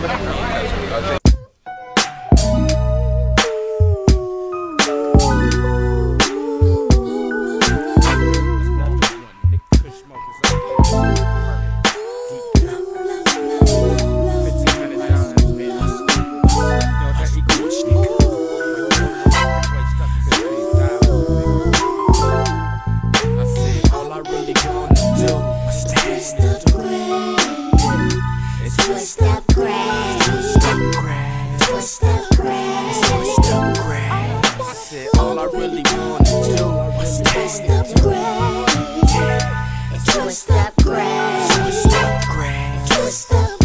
background. Twist grapes. Twist up grapes. Twist up grapes. All I really wanna do is twist up grapes. Twist up grapes. Twist up grapes. Twist up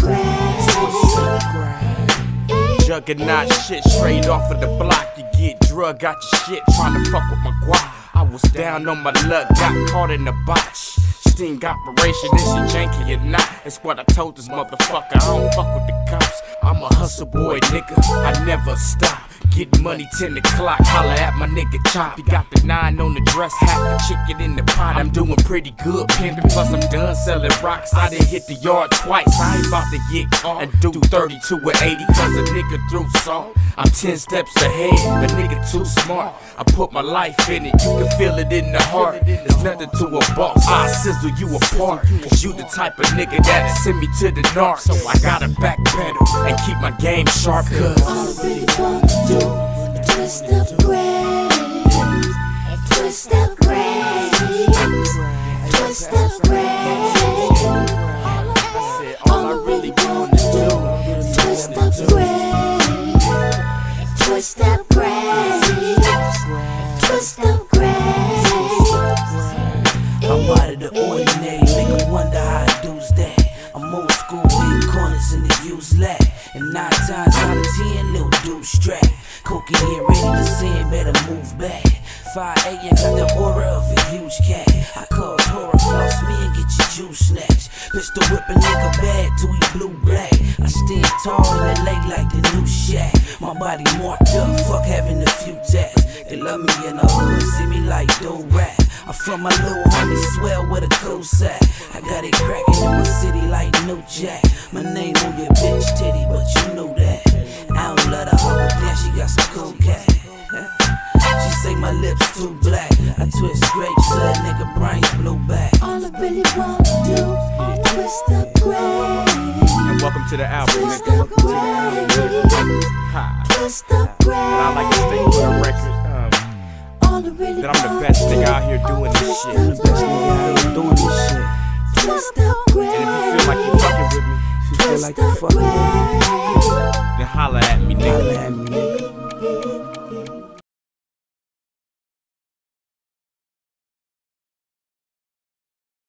grapes. Juggernaut shit straight off of the block. You get drug out your shit trying to fuck with my guap. I was down on my luck, got caught in the botch. Sting operation, is she janky or not? That's what I told this motherfucker. I don't fuck with the cops. I'm a hustle boy, nigga. I never stop. Get money 10 o'clock, holla at my nigga Chop. He got the nine on the dress, half the chicken in the pot. I'm doing pretty good, pimping. Plus, I'm done selling rocks. I done hit the yard twice. I ain't about to get caught and do 32 or 80 cause a nigga threw salt. I'm 10 steps ahead, a nigga too smart. I put my life in it, you can feel it in the heart. There's nothing to a boss, I sizzle you apart. Cause you the type of nigga that'll send me to the north. So I gotta backpedal and keep my game sharp. Cause Do twist up grapes. Twist up grapes. Twist up grapes. All I really want to do twist up grapes. Twist up grapes. Twist up grapes. I'm out of the ordinary, nigga wonder how I do's that. I'm old school, big corners in the use lat. And nine times out of ten, little dude strap. Cocaine ready to sin, better move back. 5 a.m. got the aura of a huge cat. I cause horror, floss me and get your juice snatched. Pistol whip a nigga bad till he blue black. I stand tall in LA like the new Shaq. My body marked up, fuck having a few tats. They love me in the hood, see me like do rap. I'm from my little homie swell with a cosign. I got it cracking in my city like no jack. My name on your bitch titty, but you know that. I don't let her hold down, she got some cool cat. She say my lips too black. I twist grapes, so that nigga brains blue back. All I really want to do is twist up grapes. and welcome to the album, Twist nigga. up grapes. Ha. Twist up And I like to that I'm the best nigga out here doing this shit. I'm the best nigga out here doing this shit. And if you feel like you're fucking with me, if you feel like you're fucking with me, then holla at me, nigga. Holla at me, nigga.